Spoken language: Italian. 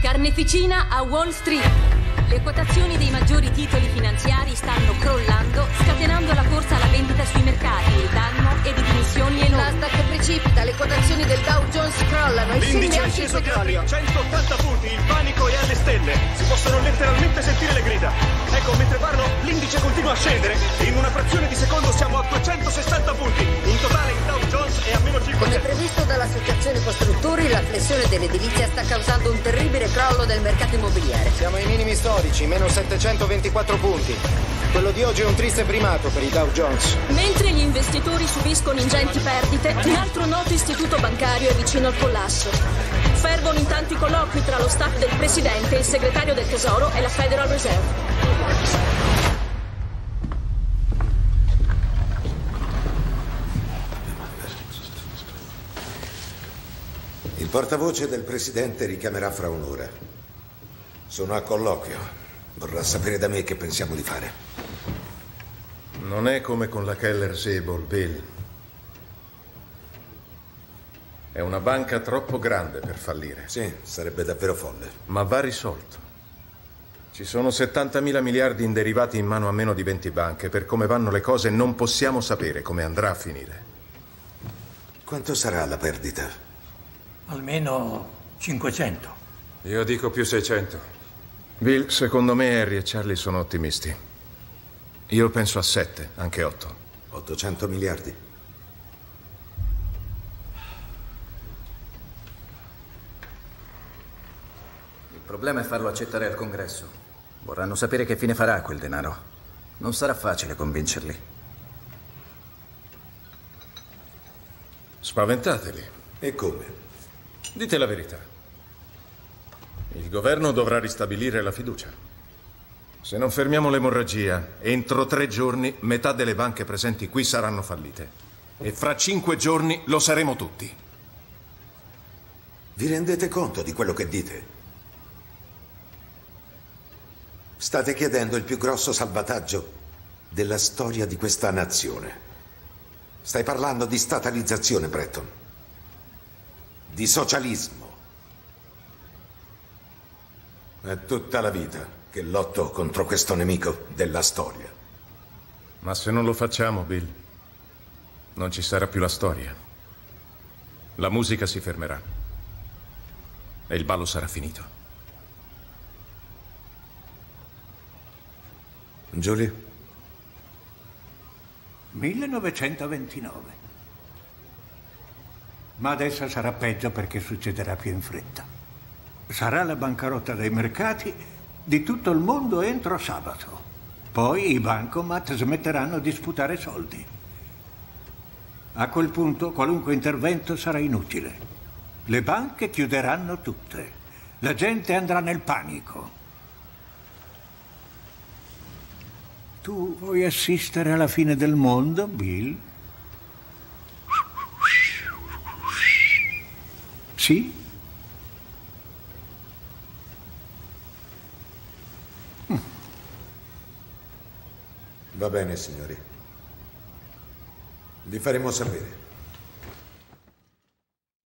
Carneficina a Wall Street. Le quotazioni dei maggiori titoli finanziari stanno crollando, scatenando è sceso di petrolio. altri 180 punti, il panico è alle stelle. Si possono letteralmente sentire le grida. Ecco, mentre parlo, l'indice continua a scendere. In una frazione di secondo siamo a 260 punti. In totale il Dow Jones è a meno Come 500. previsto dall'associazione costruttori, la flessione dell'edilizia sta causando un terribile crollo del mercato immobiliare. Siamo ai minimi storici, meno 724 punti. Quello di oggi è un triste primato per i Dow Jones. Mentre gli investitori subiscono ingenti perdite, un altro noto istituto bancario è vicino al collasso. Fervono intanto i colloqui tra lo staff del presidente, il segretario del tesoro e la Federal Reserve. Il portavoce del presidente richiamerà fra un'ora. Sono a colloquio. Vorrà sapere da me che pensiamo di fare. Non è come con la Keller Sable, Bill. È una banca troppo grande per fallire, Sì, sarebbe davvero folle. ma va risolto. Ci sono 70 miliardi in derivati in mano a meno di 20 banche. Per come vanno le cose non possiamo sapere come andrà a finire. Quanto sarà la perdita? Almeno 500. Io dico più 600. Bill, secondo me Harry e Charlie sono ottimisti. Io penso a 7, anche 8. 800 miliardi? Il problema è farlo accettare al congresso. Vorranno sapere che fine farà quel denaro. Non sarà facile convincerli. Spaventateli. E come? Dite la verità. Il governo dovrà ristabilire la fiducia. Se non fermiamo l'emorragia, entro tre giorni metà delle banche presenti qui saranno fallite. E fra cinque giorni lo saremo tutti. Vi rendete conto di quello che dite? State chiedendo il più grosso salvataggio della storia di questa nazione. Stai parlando di statalizzazione, Bretton. Di socialismo. È tutta la vita che lotto contro questo nemico della storia. Ma se non lo facciamo, Bill, non ci sarà più la storia. La musica si fermerà. E il ballo sarà finito. Julie? 1929. Ma adesso sarà peggio perché succederà più in fretta. Sarà la bancarotta dei mercati di tutto il mondo entro sabato. Poi i bancomat smetteranno di sputare soldi. A quel punto qualunque intervento sarà inutile. Le banche chiuderanno tutte. La gente andrà nel panico. Tu vuoi assistere alla fine del mondo, Bill? Sì? Va bene, signori. Vi faremo sapere.